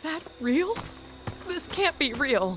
Is that real? This can't be real.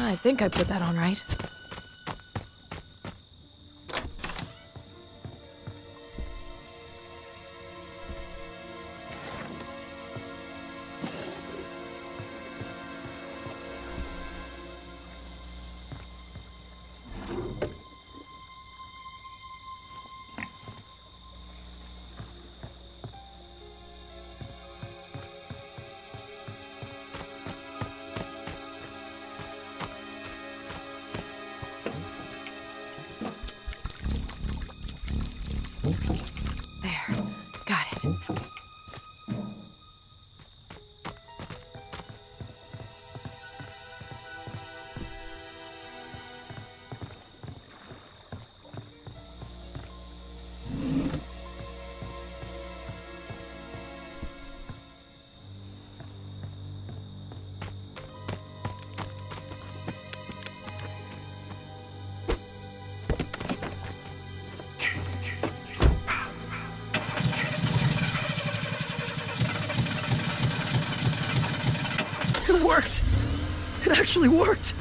I think I put that on right. Мартин. It worked! It actually worked!